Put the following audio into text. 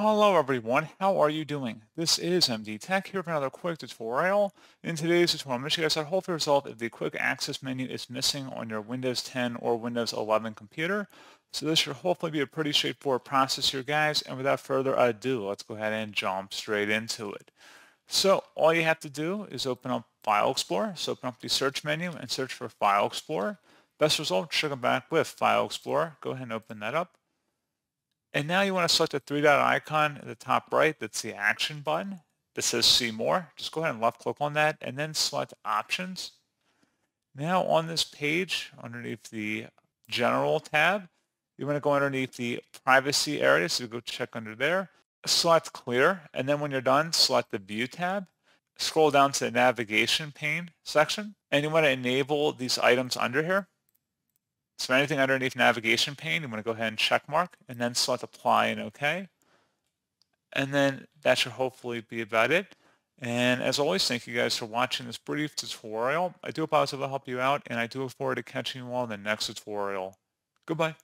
Hello everyone, how are you doing? This is MD Tech here for another quick tutorial. In today's tutorial, I'm going to show you guys how to resolve if the quick access menu is missing on your Windows 10 or Windows 11 computer. So this should hopefully be a pretty straightforward process here guys, and without further ado, let's go ahead and jump straight into it. So all you have to do is open up File Explorer, so open up the search menu and search for File Explorer. Best result should come back with File Explorer. Go ahead and open that up. And now you want to select the three dot icon at the top right. That's the action button that says see more. Just go ahead and left click on that and then select options. Now on this page underneath the general tab, you want to go underneath the privacy area. So you go check under there. Select clear. And then when you're done, select the view tab. Scroll down to the navigation pane section. And you want to enable these items under here. So anything underneath navigation pane, you want to go ahead and check mark and then select apply and OK. And then that should hopefully be about it. And as always, thank you guys for watching this brief tutorial. I do hope I was able to help you out, and I do look forward to catching you all in the next tutorial. Goodbye.